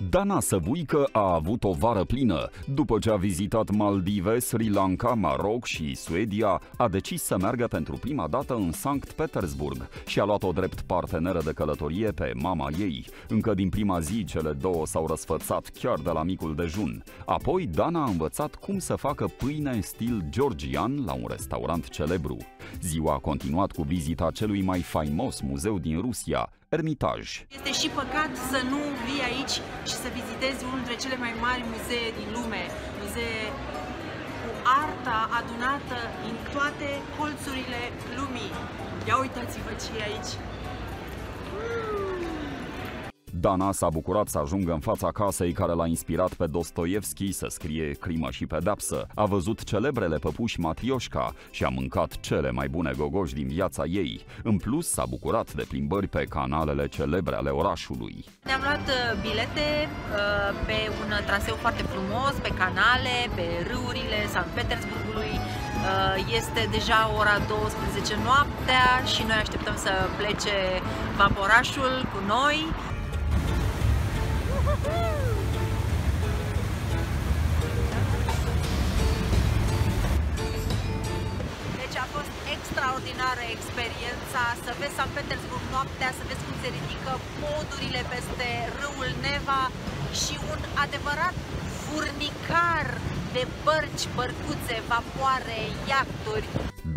Dana Săvuică a avut o vară plină. După ce a vizitat Maldive, Sri Lanka, Maroc și Suedia, a decis să meargă pentru prima dată în Sankt Petersburg și a luat-o drept parteneră de călătorie pe mama ei. Încă din prima zi, cele două s-au răsfățat chiar de la micul dejun. Apoi, Dana a învățat cum să facă pâine în stil georgian la un restaurant celebru. Ziua a continuat cu vizita celui mai faimos muzeu din Rusia, Ermitaj. Este și păcat să nu vii aici și să vizitezi unul dintre cele mai mari muzee din lume, muzee cu arta adunată în toate colțurile lumii. Ia uitați-vă ce e aici! Dana s-a bucurat să ajungă în fața casei care l-a inspirat pe Dostoevski să scrie Crimă și pedapsă. A văzut celebrele păpuși Matrioșca și a mâncat cele mai bune gogoși din viața ei. În plus, s-a bucurat de plimbări pe canalele celebre ale orașului. Ne-am luat uh, bilete uh, pe un traseu foarte frumos, pe canale, pe râurile San Petersburgului. Uh, este deja ora 12 noaptea și noi așteptăm să plece vaporașul cu noi. Deci a fost extraordinară experiența să vezi San Petersburg noaptea, să vezi cum se ridică podurile peste râul Neva și un adevărat furnicar de bărci, bărcuțe, vapoare, iacturi.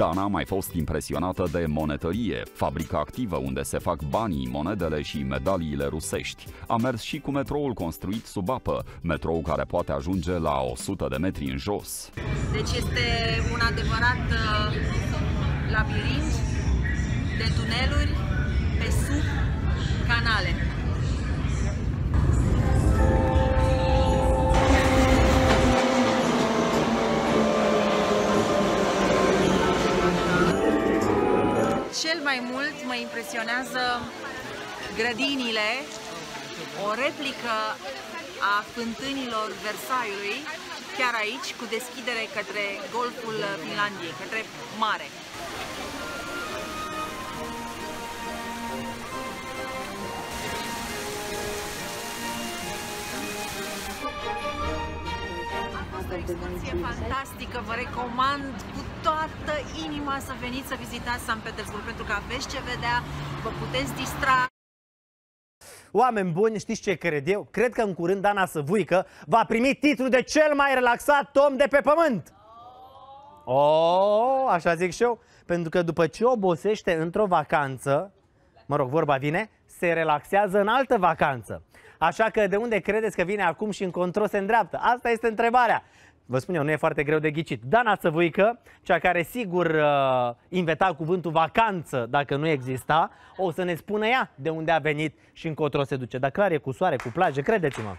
Dana a mai fost impresionată de monetărie, fabrica activă unde se fac banii, monedele și medaliile rusești. A mers și cu metroul construit sub apă, metrou care poate ajunge la 100 de metri în jos. Deci este un adevărat uh, labirint de tuneluri pe sub canale. Cel mai mult mă impresionează grădinile, o replică a fântânilor Versailles, chiar aici, cu deschidere către golful Finlandiei, către mare. A fost o excursie fantastică, vă recomand cu toată inima să veniți să vizitați San Petersburg, pentru că aveți ce vedea, vă puteți distra. Oameni buni, știți ce cred eu? Cred că în curând Dana Săvuică va primi titlul de cel mai relaxat om de pe pământ. Oh, așa zic și eu. Pentru că după ce obosește într-o vacanță, mă rog, vorba vine, se relaxează în altă vacanță. Așa că de unde credeți că vine acum și încotro se îndreaptă? Asta este întrebarea. Vă spun eu, nu e foarte greu de ghicit. Dana Țăvuică, cea care sigur uh, inventa cuvântul vacanță dacă nu exista, o să ne spună ea de unde a venit și încotro se duce. Dar clar e cu soare, cu plajă, credeți-mă.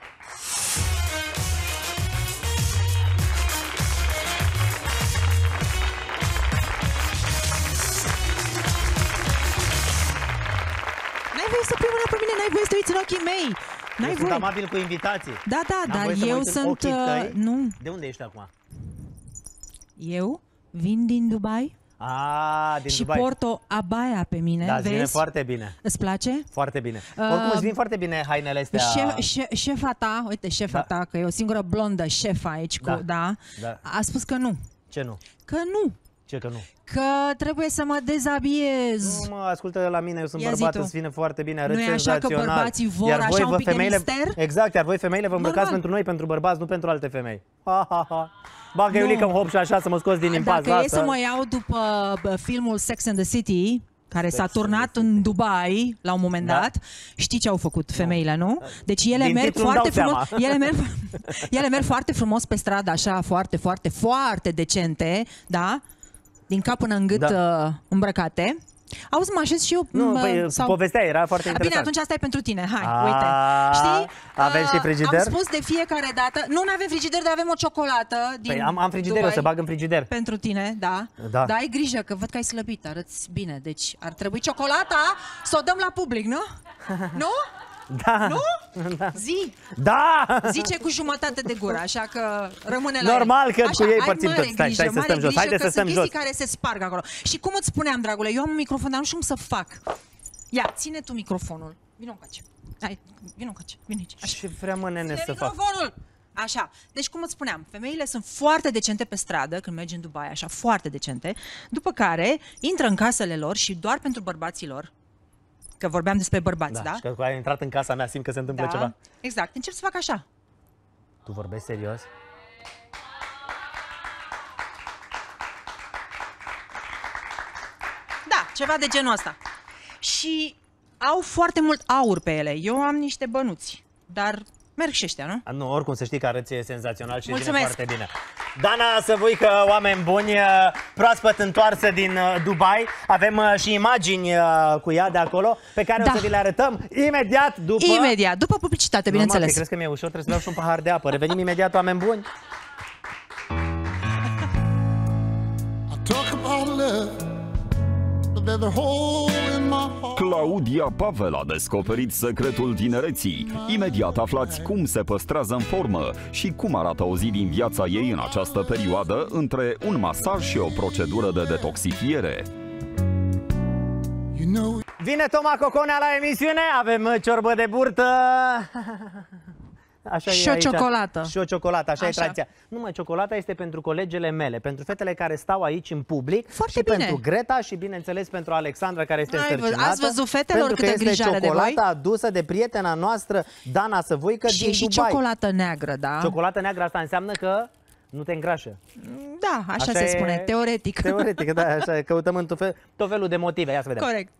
N-ai voie să pui mâna pe mine, n-ai voie să te uiți în ochii mei. N-ai Eu sunt voie. amabil cu invitații. Da, da, N-am dar voie să mă eu uit în sunt... ochii uh, tăi? Nu, De unde ești acum? eu vin din Dubai A, din și Dubai. port o abaya pe mine, Da, îți vine vezi? foarte bine. Îți place? Foarte bine. Uh, Oricum îți vin foarte bine hainele astea. Șef, șef, șefa ta, uite, șefa Da. ta, că e o singură blondă șefa aici, cu, Da. da, Da. a spus că nu. Ce nu? Că nu. Ce că nu? Că trebuie să mă dezabiez. Nu mă, ascultă la mine, eu sunt Ia zi bărbat, tu. îți vine foarte bine, arăți Nu e așa că senzațional. bărbații vor Iar așa voi, un vă, pic de femeile, mister? Exact, iar voi femeile vă îmbrăcați Normal. pentru noi, pentru bărbați, nu pentru alte femei. Ha, ha, ha. Bagă Nu. Iulica în hop și așa să mă scoți din impas. Dacă e lasă. să mă iau după bă, filmul Sex and the City, care s-a and the turnat în Dubai la un moment Da. dat, știi ce au făcut femeile, nu? Deci ele Din merg titlu îmi foarte dau frumos, seama. ele merg, ele merg foarte frumos pe stradă, așa, foarte, foarte, foarte decente, da? Din cap până în gât Da. uh, îmbrăcate. Auzi, mă așez și eu? Nu, mă, păi, povestea era foarte Bine, interesant. atunci asta e pentru tine. Hai, A, uite. Știi? avem și Uh, frigider? Am spus de fiecare dată. Nu, nu avem frigider, dar avem o ciocolată din Păi am, am frigider, o Dubai. să bag în frigider. Pentru tine, da. Da. Dar ai grijă că văd că ai slăbit, arăți bine. Deci ar trebui ciocolata să o dăm la public, nu? Nu? Da. Nu? Zi! Da! Zice cu jumătate de gură, așa că rămâne la Normal el. că așa, cu ei ai părțim mare tot. Stai, grijă, stai să mare stăm jos. grijă Haide că să stăm sunt jos. chestii care se sparg acolo. Și cum îți spuneam, dragule, eu am un microfon, dar nu știu cum să fac. Ia, ține tu microfonul. Vino încoace. Hai, vină încoace, vine aici. Așa. Ce vrea mă nene Ține să fac? microfonul! Așa, deci cum îți spuneam, femeile sunt foarte decente pe stradă când mergi în Dubai, așa, foarte decente, după care intră în casele lor și doar pentru bărbații lor, că vorbeam despre bărbați, da? Da, și că cu ai intrat în casa mea, simt că se întâmplă ceva. Exact, încep să fac așa. Tu vorbești serios? Da, ceva de genul ăsta. Și au foarte mult aur pe ele. Eu am niște bănuți, dar merg și ăștia, nu? A, Nu, oricum să știi că arăți senzațional și Mulțumesc. vine foarte bine. Dana Săvuică, oameni buni, uh, proaspăt întoarsă din uh, Dubai. Avem uh, și imagini uh, cu ea de acolo, pe care Da. o să vi le arătăm imediat după... Imediat, după publicitate, Normal, bineînțeles. că crezi că mi-e ușor, trebuie să beau și un pahar de apă. Revenim imediat, oameni buni. I talk about love, but there's a Claudia Pavel a descoperit secretul tinereții. Imediat aflați cum se păstrează în formă și cum arată o zi din viața ei în această perioadă între un masaj și o procedură de detoxifiere. You know, Vine Toma Coconea la emisiune, avem uh, ciorbă de burtă. Așa Și e o aici. ciocolată. Și o ciocolată, așa, e Așa. tradiția. Nu, mă, ciocolata este pentru colegele mele, pentru fetele care stau aici în public Foarte și bine. pentru Greta și, bineînțeles, pentru Alexandra, care este Ați vă- însărcinată. ați văzut, fetelor, pentru că câtă este grijare de voi? ciocolata adusă de prietena noastră, Dana Săvoică, Și din e și Dubai. ciocolată neagră, da? Ciocolată neagră, asta înseamnă că nu te îngrașă. Da, așa, Așa se e- spune, teoretic. Teoretic, da, așa e. Căutăm în tot, fel, tot felul de motive. Ia să vedem. Corect.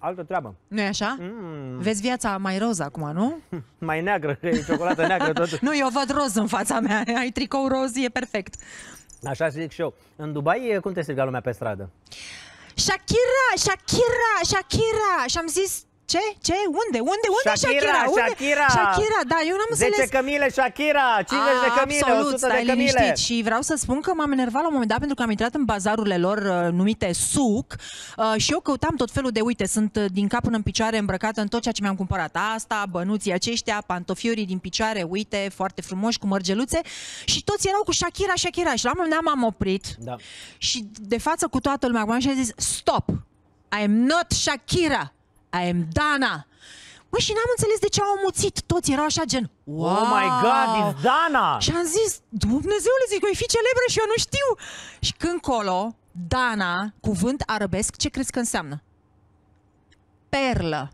Mm, altă treabă. nu e așa? Mm, Vezi viața mai roz acum, nu? mai neagră, că e ciocolată neagră tot. Nu, eu văd roz în fața mea. Ai tricou roz, e perfect. Așa zic și eu. În Dubai, cum te striga lumea pe stradă? Shakira, Shakira, Shakira. Și am zis, ce? Ce? Unde? Unde? Unde Shakira, Shakira? Unde? Shakira. Shakira, da, eu n-am 10 înțeles. cămile, Shakira, 50 de cămile, Absolut, 100 stai de cămile. liniștit. Și vreau să spun că m-am enervat la un moment dat pentru că am intrat în bazarurile lor uh, numite suc uh, și eu căutam tot felul de, uite, sunt uh, din cap până în picioare îmbrăcată în tot ceea ce mi-am cumpărat. Asta, bănuții aceștia, pantofiorii din picioare, uite, foarte frumoși, cu mărgeluțe și toți erau cu Shakira, Shakira și la un moment dat m-am oprit Da. și de față cu toată lumea acum și a zis, stop, I am not Shakira, I am Dana. Mă, și n-am înțeles de ce au amuțit. Toți erau așa gen, wow! Oh my God, it's Dana! Și am zis, Dumnezeule, zic, voi fi celebră și eu nu știu. Și când colo, Dana, cuvânt arabesc, ce crezi că înseamnă? Perlă.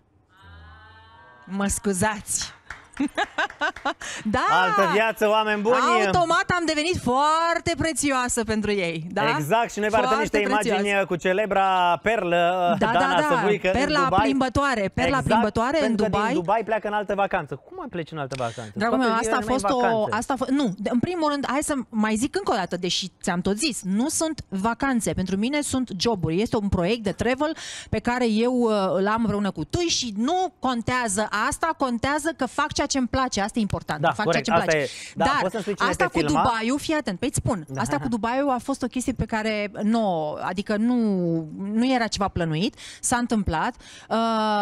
Mă scuzați. da! Altă viață, oameni buni! Automat am devenit foarte prețioasă pentru ei, da? Exact, și noi vă arătăm Foarte niște imagini prețioasă. cu celebra perlă Da, Dana da, da, Săvuică în perla Dubai. plimbătoare, perla exact, plimbătoare în pentru că Dubai. din Dubai pleacă în altă vacanță. Cum mai pleci în altă vacanță? Dragul meu, Toate asta a zilele fost numai o... vacanțe. Asta a fost, nu, de- în primul rând, hai să mai zic încă o dată, deși ți-am tot zis, nu sunt vacanțe. Pentru mine sunt joburi. Este un proiect de travel pe care eu uh, îl am împreună cu tui și nu contează asta, contează că fac ceea ce îmi place. Asta e important. Da, fac corect, ceea ce îmi asta place. e- da, Dar poți să-mi spui cine asta te cu filma? Dubaiul, fii atent, păi îți spun, Da. asta cu Dubaiul a fost o chestie pe care nu, adică nu, nu era ceva plănuit, s-a întâmplat. Uh,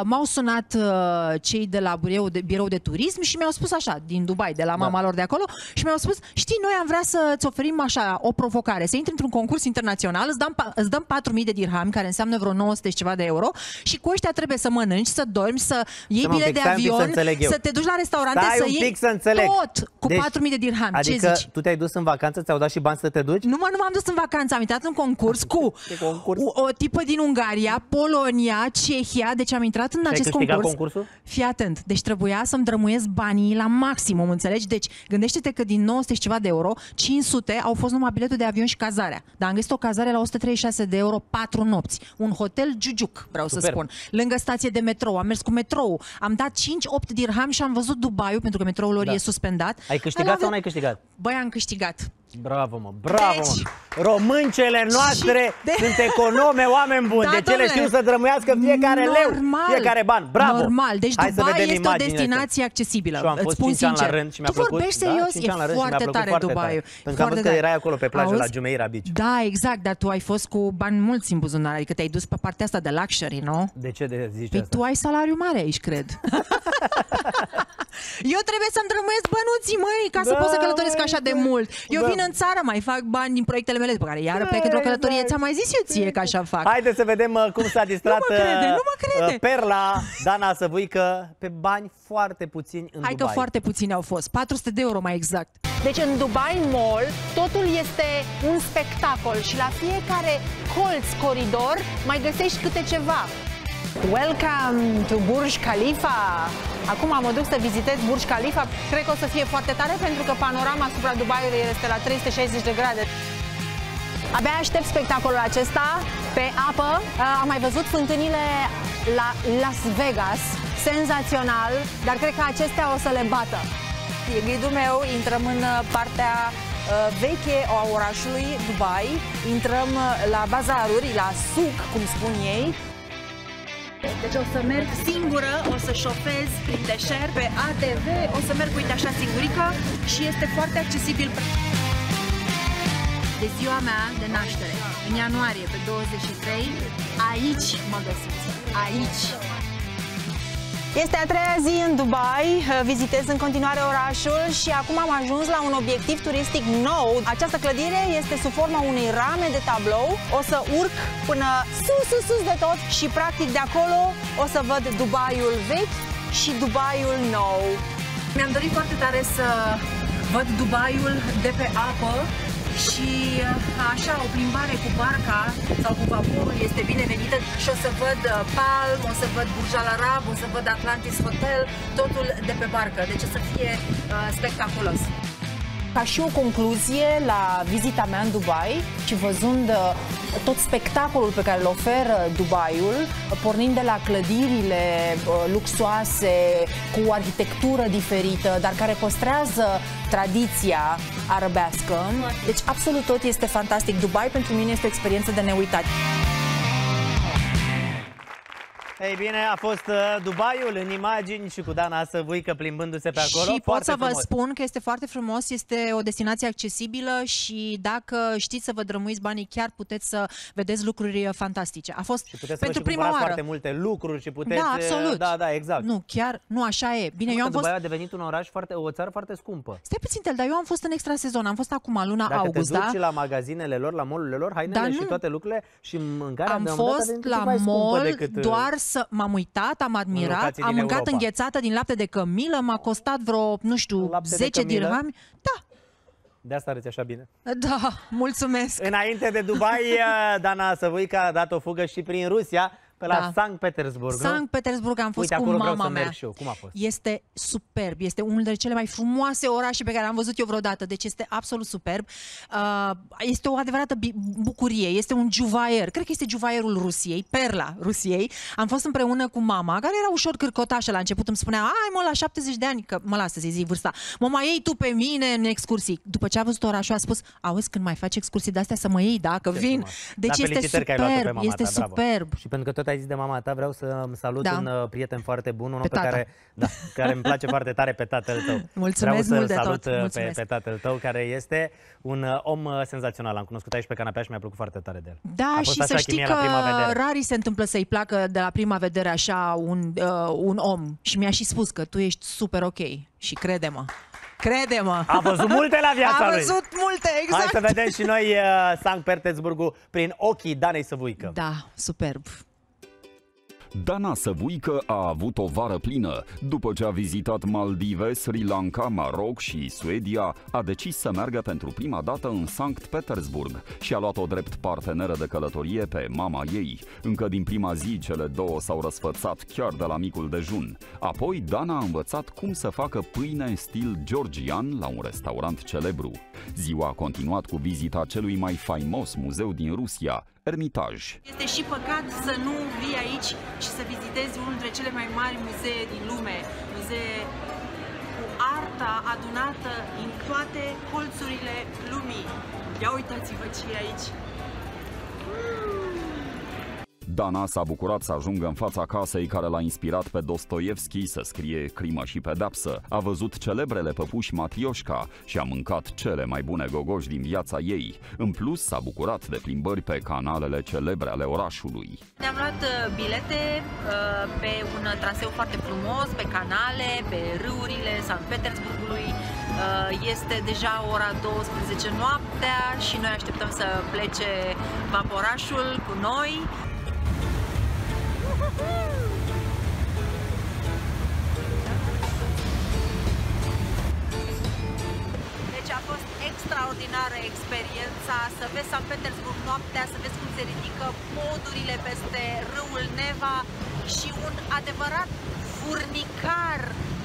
m-au sunat uh, cei de la birou de, birou de turism și mi-au spus așa, din Dubai, de la mama lor de acolo, și mi-au spus, știi, noi am vrea să-ți oferim așa o provocare, să intri într-un concurs internațional, îți dăm, pa- îți dăm 4.000 de dirhami, care înseamnă vreo 900 și ceva de euro, și cu ăștia trebuie să mănânci, să dormi, să iei Stai, mă, un bilet pic, de stai un pic să avion, înțeleg eu. să te duci la restaurante, Stai să un iei pic să înțeleg. tot cu Deci, 4.000 de dirhami. Adică Ce zici? tu te-ai dus în vacanță, ți-au dat și bani să te duci? Nu mă, nu m-am dus în vacanță, am intrat în concurs cu Ce concurs? O, o tipă din Ungaria, Polonia, Cehia, deci am intrat în ai acest câștigat concurs. concursul? Fii atent, deci trebuia să-mi drămuiesc banii la maximum, înțelegi? Deci gândește-te că din 900 și ceva de euro, 500 au fost numai biletul de avion și cazarea. Dar am găsit o cazare la 136 de euro, 4 nopți. Un hotel Giugiuc, vreau să Superb. spun. Lângă stație de metrou, am mers cu metrou, am dat 5-8 dirham și am văzut Dubaiul, pentru că metroul lor Da. e suspendat. Ai câștigat sau n-ai câștigat? Băi, am câștigat. Bravo, mă, bravo, Deci- mă. Româncele noastre Și- de- sunt econome, oameni buni. Da, de ce le domnule. știu să drămuiască fiecare leu, Normal. fiecare ban. Bravo! Normal. Deci Hai să Dubai vedem este o imaginile destinație accesibilă. Și eu am Îți fost spun 5 ani la sincer. rând și mi-a tu plăcut. vorbești Da, serios, 5 e ani la rând și mi-a foarte plăcut tare foarte Dubaiul. tare. Pentru că am Foarte văzut că tare. erai acolo pe plajă la Auzi? Jumeirah Beach. Da, exact, dar tu ai fost cu bani mulți în buzunar, adică te-ai dus pe partea asta de luxury, nu? De ce de zici Păi asta? tu ai salariu mare aici, cred. Eu trebuie să-mi drămuiesc bănuții, măi, ca să Da, pot să călătoresc măi, așa de da. mult. Eu Da. vin în țară, mai fac bani din proiectele mele, după care iară plec într-o călătorie. Exact. Ți-am mai zis eu ție că așa fac. Haideți să vedem uh, cum s-a distrat Nu mă crede, nu mă uh, crede. uh, Perla Dana Săvuică pe bani foarte puțini în Hai că Dubai. foarte puțini au fost, 400 de euro mai exact. Deci în Dubai Mall totul este un spectacol și la fiecare colț coridor mai găsești câte ceva. Welcome to Burj Khalifa! Acum mă duc să vizitez Burj Khalifa. Cred că o să fie foarte tare pentru că panorama asupra Dubaiului este la 360 de grade. Abia aștept spectacolul acesta pe apă. Am mai văzut fântânile la Las Vegas, senzațional, dar cred că acestea o să le bată. E ghidul meu, intrăm în uh, partea uh, veche a orașului Dubai, intrăm uh, la bazaruri, la suc, cum spun ei, Deci o să merg singură, o să șofez prin deșert, pe ATV, o să merg, uite așa, singurică și este foarte accesibil. De ziua mea de naștere, în ianuarie, pe 23, aici mă găsiți, aici. Este a treia zi în Dubai, vizitez în continuare orașul și acum am ajuns la un obiectiv turistic nou. Această clădire este sub forma unei rame de tablou. O să urc până sus, sus, sus de tot și practic de acolo o să văd Dubaiul vechi și Dubaiul nou. Mi-am dorit foarte tare să văd Dubaiul de pe apă și așa o plimbare cu barca sau cu vaporul este binevenită și o să văd uh, Palm, o să văd Burj Al Arab, o să văd Atlantis Hotel, totul de pe barcă, deci o să fie uh, spectaculos. Ca și o concluzie la vizita mea în Dubai și văzând uh, tot spectacolul pe care îl oferă Dubaiul, uh, pornind de la clădirile uh, luxoase, cu o arhitectură diferită, dar care păstrează tradiția arabească. Deci absolut tot este fantastic. Dubai pentru mine este o experiență de neuitat. Ei bine, a fost uh, Dubaiul în imagini și cu Dana Săvuică plimbându-se pe acolo. Și pot Foarte să vă frumos. spun că este foarte frumos, este o destinație accesibilă și dacă știți să vă drămuiți banii, chiar puteți să vedeți lucruri fantastice. A fost Și puteți pentru să vă și prima cumpărați oară. foarte multe lucruri și puteți... Da, uh, absolut. Da, da, exact. Nu, chiar, nu așa e. Bine, Mă, eu că am fost... Dubai a devenit un oraș foarte, o țară foarte scumpă. Stai puțin, Tel, dar eu am fost în extra sezon, am fost acum luna Dacă august, te duci da? la magazinele lor, la mall lor, hainele Dar și nu. toate lucrurile și mâncarea Am de la un moment dat a fost devenit un la pic mai scumpă mall decât, uh, doar să m-am uitat, am admirat, locații am din mâncat Europa. înghețată din lapte de cămilă, m-a costat vreo, nu știu, Lapte de 10 cămilă? dirhami. Da, De asta arăți așa bine. da, mulțumesc. Înainte de Dubai, uh, Dana Săvuica a dat o fugă și prin Rusia, pe la Da. Sankt Petersburg, nu? Sankt Petersburg am fost Uite, cu acolo vreau mama să mea. merg și eu. Cum a fost? Este superb, este unul dintre cele mai frumoase orașe pe care am văzut eu vreodată, deci este absolut superb. Uh, este o adevărată bi- bucurie, este un juvaier, cred că este juvaierul Rusiei, perla Rusiei. Am fost împreună cu mama, care era ușor cârcotașă la început, îmi spunea, ai mă, la 70 de ani, că mă lasă să-i zic vârsta, mă mai iei tu pe mine în excursii. După ce a văzut orașul, a spus, auzi, când mai faci excursii de-astea să mă iei, da, că Ce vin. frumos. Deci Da, este felicitări că ai luat-o pe superb, mama este ta, bravo. superb. Și pentru că tot ai zis de mama ta, vreau să îmi salut Da. un uh, prieten foarte bun, un om Pe pe, tata. care, da, care îmi place foarte tare pe tatăl tău. Mulțumesc vreau mult să de salut tot, uh, pe, mulțumesc. pe tatăl tău, care este un uh, om uh, senzațional. L-am cunoscut aici pe canapea și mi-a plăcut foarte tare de el. Da, A fost și așa să știi chimie că la prima vedere. rari se întâmplă să-i placă de la prima vedere așa un, uh, un om. Și mi-a și spus că tu ești super ok. Și crede-mă. Crede-mă. A văzut multe la viața A lui. văzut multe, exact. Hai să vedem și noi uh, Sankt Petersburgul prin ochii Danei Săvuică. Da, superb. Dana Săvuică a avut o vară plină. După ce a vizitat Maldive, Sri Lanka, Maroc și Suedia, a decis să meargă pentru prima dată în Sankt Petersburg și a luat-o drept parteneră de călătorie pe mama ei. Încă din prima zi, cele două s-au răsfățat chiar de la micul dejun. Apoi, Dana a învățat cum să facă pâine în stil georgian la un restaurant celebru. Ziua a continuat cu vizita celui mai faimos muzeu din Rusia, Ermitaj. Este și păcat să nu vii aici și să vizitezi unul dintre cele mai mari muzee din lume, muzee cu arta adunată în toate colțurile lumii. Ia uitați-vă ce e aici! Dana s-a bucurat să ajungă în fața casei care l-a inspirat pe Dostoevski să scrie Crimă și pedapsă. A văzut celebrele păpuși Matioșca și a mâncat cele mai bune gogoși din viața ei. În plus, s-a bucurat de plimbări pe canalele celebre ale orașului. Ne-am luat uh, bilete uh, pe un traseu foarte frumos, pe canale, pe râurile Sankt Petersburgului. Uh, Este deja ora 12 noaptea și noi așteptăm să plece vaporașul cu noi. Extraordinară experiența să vezi San Petersburg noaptea, să vezi cum se ridică podurile peste râul Neva și un adevărat furnicar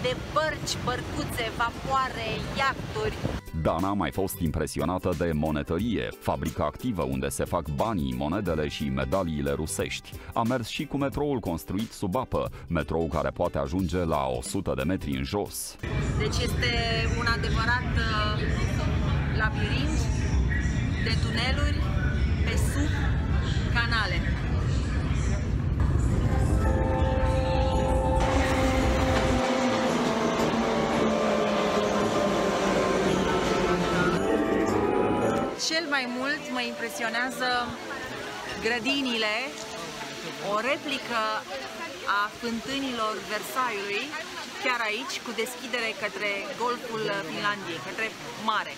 de bărci, bărcuțe, vapoare, iahturi. Dana a mai fost impresionată de monetărie, fabrica activă unde se fac banii, monedele și medaliile rusești. A mers și cu metroul construit sub apă, metrou care poate ajunge la 100 de metri în jos. Deci este un adevărat uh, labirint de tuneluri pe sub canale. Cel mai mult mă impresionează grădinile, o replică a fântânilor Versaiului, chiar aici, cu deschidere către golful Finlandiei, către mare.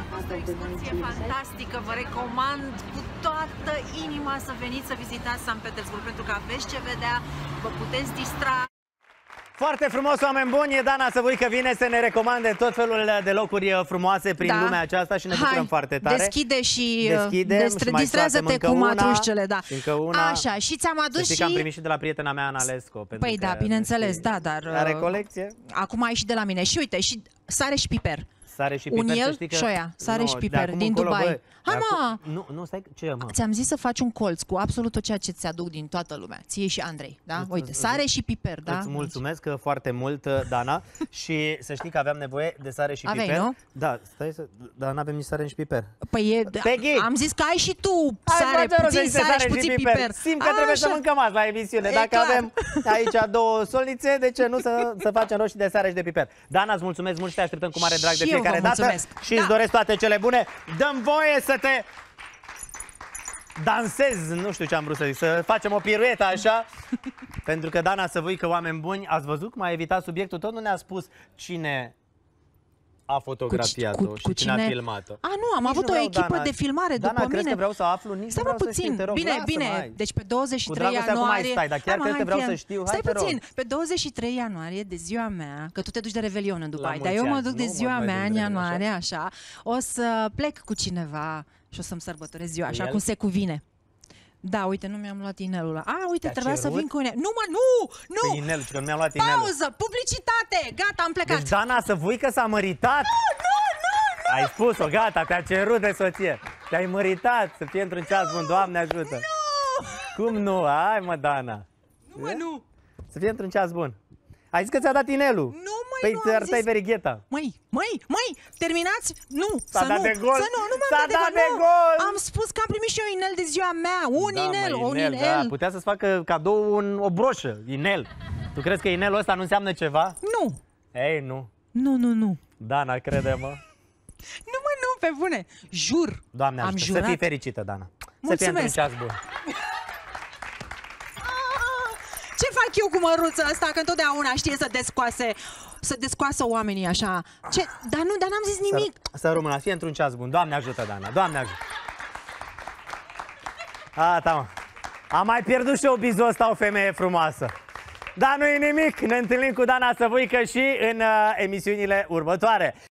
A fost o excursie fantastică, vă recomand cu toată inima să veniți să vizitați San Petersburg, pentru că aveți ce vedea, vă puteți distra. Foarte frumos, oameni buni, e Dana Săvuică vine să ne recomande tot felul de locuri uh, frumoase prin Da. lumea aceasta și ne bucurăm Hai, foarte tare. Deschide și uh, Deschidem destre- și mai distrează-te scoatem încă cu una, matrușcele, da. și încă una. Așa, și ți-am Să adus știi și... că am primit și de la prietena mea, Ana Lesco. pentru Păi că, da, bineînțeles, știi, da, dar... Are uh, colecție? Acum ai și de la mine. Și uite, și sare și piper. Sare și Un piper, să el, știi că... șoia, sare Nu, și de piper acum din încolo, Dubai. bă, de Hai, mă! acum- Nu, nu, stai, ce mă? Ți-am zis să faci un colț cu absolut tot ceea ce ți aduc din toată lumea. Ție și Andrei, da? Uite, sare și piper, da? Îți mulțumesc uh, foarte mult, uh, Dana, și să știi că aveam nevoie de sare și Aveai, piper. nu? Da, stai să... Dar n-avem nici sare nici piper. Păi e, Peggy! am zis că ai și tu Hai, sare, frate, puțin rozește sare și puțin piper. Simt că trebuie să Așa. mâncăm azi la emisiune. E Dacă clar. avem aici două solnițe, de ce nu să, să facem roșii de sare și de piper? Dana, îți mulțumesc mult și te așteptăm cu mare drag de Și eu fiecare vă dată. mulțumesc. Și Da. îți doresc toate cele bune. Dăm voie să te dansez, nu știu ce am vrut să zic, să facem o piruetă așa, pentru că Dana să voi că oameni buni, ați văzut cum a evitat subiectul, tot nu ne-a spus cine a fotografiat-o cu- și cu cine, a cine? filmat-o. A, nu, am Nici avut o vreau, echipă Dana. de filmare Dana, după crezi mine. că vreau să aflu? Nici Stai nu mă vreau să puțin, știu, te rog, bine, lasă-mă, bine, hai. deci pe 23 Cu dragoste acum ianuarie... mai stai, dar chiar Hai, mă, crezi că hai, vreau fie- să știu? Hai, Stai te rog. puțin, pe 23 ianuarie, de ziua mea, că tu te duci de Revelion în Dubai, dar mulți eu mă ani, duc de nu? Mă ziua mai mea duc în de Revelion, ianuarie, așa, o să plec cu cineva și o să-mi sărbătoresc ziua, așa el? cum se cuvine. Da, uite, nu mi-am luat inelul ăla. A, uite, Te-a trebuia să cerut? vin cu inel. Nu, mă, nu! Nu! Pe inelul, că nu mi-am luat inelul. Pauză! Publicitate! Gata, am plecat! Deci Dana să vui că s-a măritat? Nu, nu, nu! Ai spus-o, gata, te-a cerut de soție. Te-ai măritat să fie într-un ceas bun, Doamne ajută. Nu! Cum nu? Hai mă, Dana. Nu, mă, nu! Să fie într-un ceas bun. Ai zis că ți-a dat inelul. Nu, măi, Păi nu ți am arătai zis. verigheta. Măi, măi, măi, terminați? Nu, S-a să dat nu, de gol. să nu, nu m-am S-a dat de dat gol, de nu. gol. Am spus că am primit și eu inel de ziua mea, un Da, inel, mă, un inel. Da, putea să-ți facă cadou un, o broșă, inel. Tu crezi că inelul ăsta nu înseamnă ceva? Nu, Ei, nu. nu, nu, nu. Dana, crede-mă. Nu, mă, nu, pe bune. Jur. Doamne am ajută, jurat. să fii fericită, Dana. Să fie într-un Mulțumesc. ceas bun. Ce fac eu cu măruța asta, că întotdeauna știe să descoase, să descoasă oamenii așa. Ce? Dar nu, dar n-am zis nimic. Să, să rămână, fie într-un ceas bun. Doamne ajută, Dana, Doamne ajută. Ata, mă. Am mai pierdut și eu bizul ăsta o femeie frumoasă. Dar nu e nimic, ne întâlnim cu Dana Săvuică și în uh, emisiunile următoare.